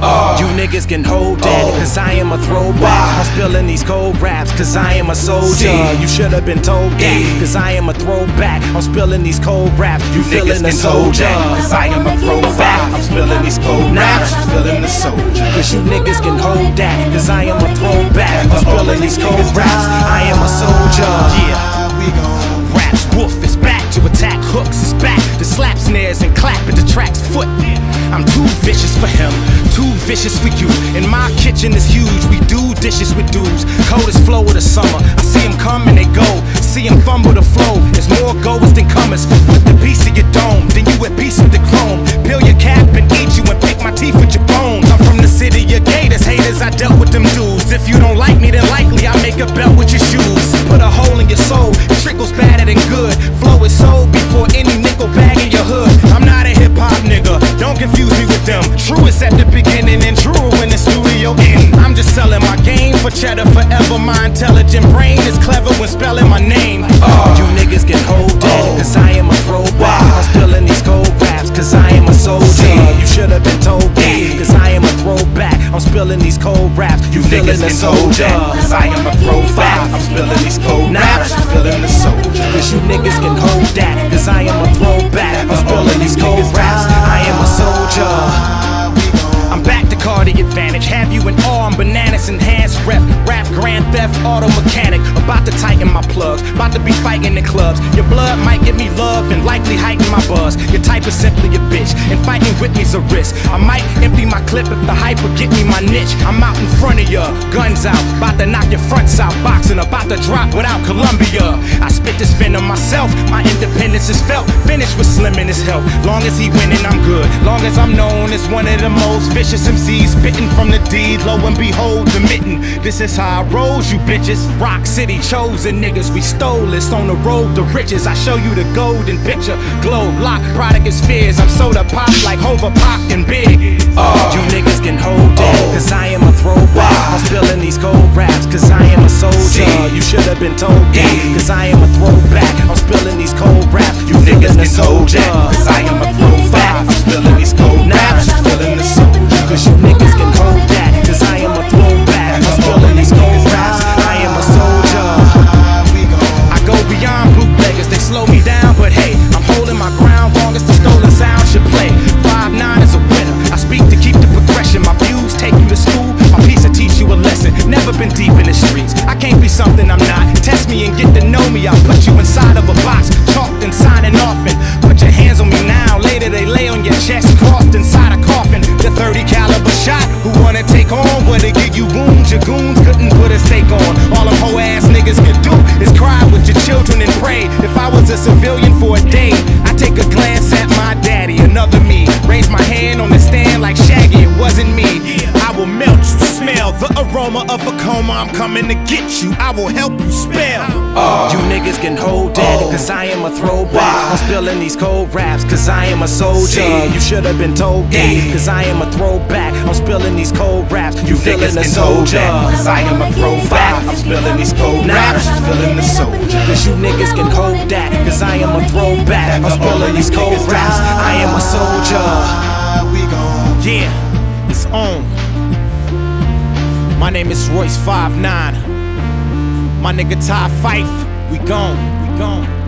Uh, you niggas can hold that, oh, cause I am a throwback. Why? I'm spilling these cold raps, cause I am a soldier. See, you should have been told that, cause I am a throwback. I'm spilling these cold raps, you, you feeling the soldier. Cause I am a throwback. I'm spilling these cold raps, you feeling the soldier. Cause you niggas can hold that, cause I am a throwback. I'm spilling these cold raps, I am a soldier. Yeah. Raps wolf is back to attack hooks is back to slap snares and clap at the track's foot. I'm too vicious for him too vicious for you. And my kitchen is huge, we do dishes with dudes. Coldest flow of the summer, don't confuse me with them. Truest at the beginning beginning and true when the studio end. I'm just selling my game for cheddar forever. My intelligent brain is clever when spelling my name. Uh, you niggas can hold that, oh. cause I am a throwback. I'm spilling these cold raps, cause I am a soldier. You should have been told that, cause I am a throwback. I'm spilling these cold raps, you feeling the soldier. Cause I am a throwback. I'm spilling these cold raps, you feeling the soldier. Cause you niggas can hold that, cause I am a throwback. I'm spilling these cold raps, you arm, enhanced rep. Rap, grand theft, auto mechanic. About to tighten my plugs. About to be fighting the clubs. Your blood might give me love and likely heighten my buzz. Your type is simply a bitch, and fighting with me's a risk. I might empty my clip if the hype will get me my niche. I'm out in front of ya, guns out. About to knock your fronts out. Boxing, about to drop without Columbia. I spit this venom myself. My independence is felt. Finished with Slim in his help. Long as he winning, I'm good. Long as I'm known as one of the most vicious MCs spitting from the deed, lo and behold, admitting this is how I rose, you bitches. Rock City chosen niggas, we stole this on the road to riches. I show you the golden picture, globe lock, product is fears. I'm soda pop like Hova Pac and Big. Uh, you niggas can hold that, cause I am a throwback. I'm spilling these cold raps, cause I am a soldier. You should have been told that, cause I am a throwback. I'm spilling these cold raps, you niggas can hold that, cause I am a throwback. I'm spilling been deep in the streets, I can't be something I'm not. Test me and get to know me, I'll put you inside of a box, chalked and signing off, and put your hands on me now. Later they lay on your chest, crossed inside a coffin. The 30 caliber shot. Who wanna take on what it give you wounds? Your goons couldn't put a stake on. All them hoe ass niggas can do is cry with your children and pray. If I was a civilian for a day, I take a glance at my daddy, another me. Raise my hand on the the aroma of a coma. I'm coming to get you. I will help you spell. Uh, you niggas can hold that, oh, cause I am a throwback. I'm spilling these cold raps, cause I am a soldier. See, you should have been told that, cause I am a throwback. I'm spilling these cold raps. You, you feeling the soldier? Cause I am a throwback. I'm spilling these cold raps. You feeling the soldier? Cause you niggas can hold that. Cause I am a throwback. I'm spilling these cold raps. I am a soldier. Yeah, it's on. My name is Royce 5'9. My nigga Ty Fife. We gone. We gone.